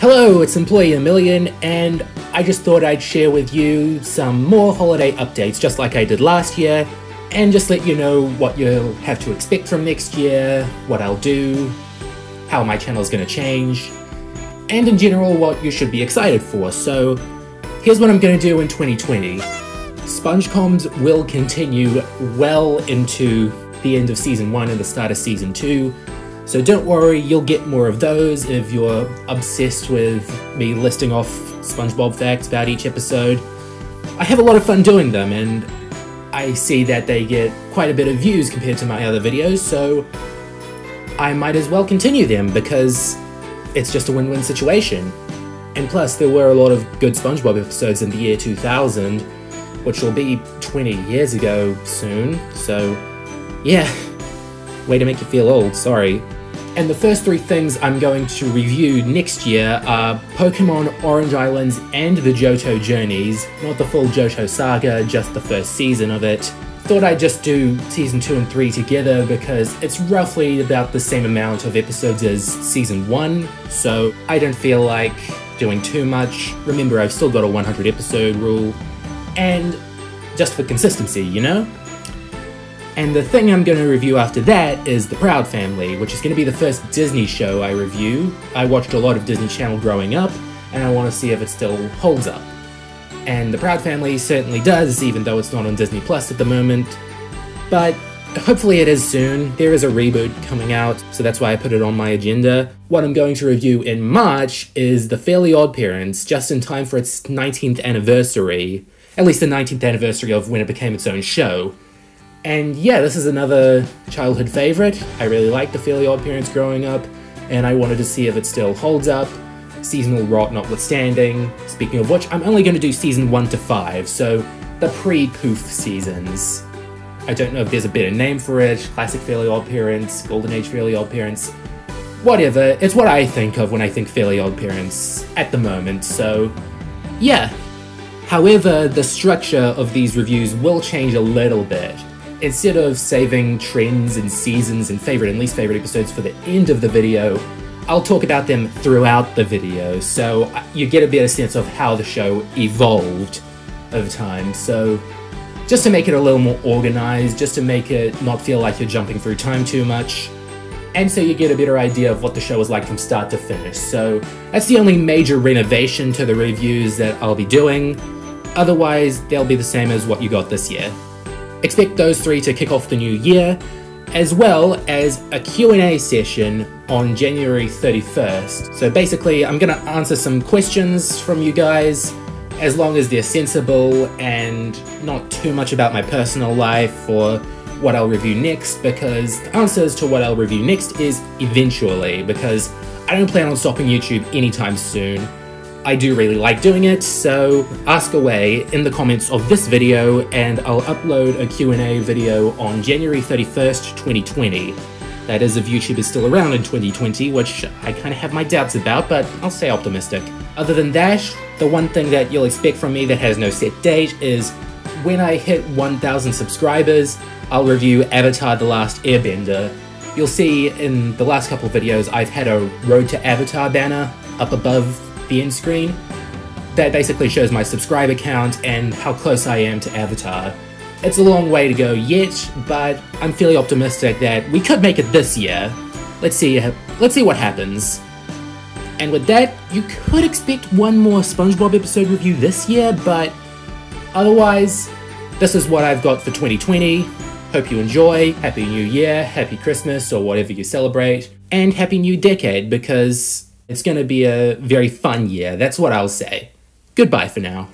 Hello, it's Employee a Million, and I just thought I'd share with you some more holiday updates, just like I did last year, and just let you know what you'll have to expect from next year, what I'll do, how my channel's gonna change, and in general, what you should be excited for. So, here's what I'm gonna do in 2020. SpongeComs will continue well into the end of season 1 and the start of season 2. So don't worry, you'll get more of those if you're obsessed with me listing off SpongeBob facts about each episode. I have a lot of fun doing them, and I see that they get quite a bit of views compared to my other videos, so I might as well continue them because it's just a win-win situation. And plus, there were a lot of good SpongeBob episodes in the year 2000, which will be 20 years ago soon, so yeah. Way to make you feel old, sorry. And the first three things I'm going to review next year are Pokemon Orange Islands and the Johto Journeys, not the full Johto saga, just the first season of it. Thought I'd just do season 2 and 3 together because it's roughly about the same amount of episodes as season 1, so I don't feel like doing too much. Remember, I've still got a 100 episode rule, and just for consistency, you know? And the thing I'm going to review after that is The Proud Family, which is going to be the first Disney show I review. I watched a lot of Disney Channel growing up, and I want to see if it still holds up. And The Proud Family certainly does, even though it's not on Disney Plus at the moment. But hopefully it is soon. There is a reboot coming out, so that's why I put it on my agenda. What I'm going to review in March is The Fairly Odd Parents, just in time for its 19th anniversary. At least the 19th anniversary of when it became its own show. And yeah, this is another childhood favorite. I really liked the Fairly Odd Parents growing up, and I wanted to see if it still holds up, seasonal rot notwithstanding. Speaking of which, I'm only going to do season 1 to 5, so the pre-poof seasons. I don't know if there's a better name for it, classic Fairly Odd Parents, Golden Age Fairly Odd Parents, whatever. It's what I think of when I think Fairly Odd Parents at the moment, so yeah. However, the structure of these reviews will change a little bit instead of saving trends and seasons and favorite and least favorite episodes for the end of the video, I'll talk about them throughout the video so uh, you get a better sense of how the show evolved over time. So just to make it a little more organized, just to make it not feel like you're jumping through time too much, and so you get a better idea of what the show was like from start to finish. So that's the only major renovation to the reviews that I'll be doing. Otherwise, they'll be the same as what you got this year. Expect those three to kick off the new year, as well as a Q&A session on January 31st. So basically, I'm going to answer some questions from you guys, as long as they're sensible and not too much about my personal life or what I'll review next, because the answers to what I'll review next is eventually, because I don't plan on stopping YouTube anytime soon. I do really like doing it, so ask away in the comments of this video and I'll upload a Q&A video on January 31st, 2020. That is if YouTube is still around in 2020, which I kind of have my doubts about, but I'll stay optimistic. Other than that, the one thing that you'll expect from me that has no set date is when I hit 1,000 subscribers, I'll review Avatar The Last Airbender. You'll see in the last couple videos I've had a Road to Avatar banner up above the end screen. That basically shows my subscriber count and how close I am to Avatar. It's a long way to go yet, but I'm fairly optimistic that we could make it this year. Let's see, uh, let's see what happens. And with that, you could expect one more SpongeBob episode review this year, but otherwise, this is what I've got for 2020. Hope you enjoy. Happy New Year, Happy Christmas, or whatever you celebrate, and Happy New Decade because it's going to be a very fun year. That's what I'll say. Goodbye for now.